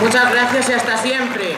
Muchas gracias y hasta siempre.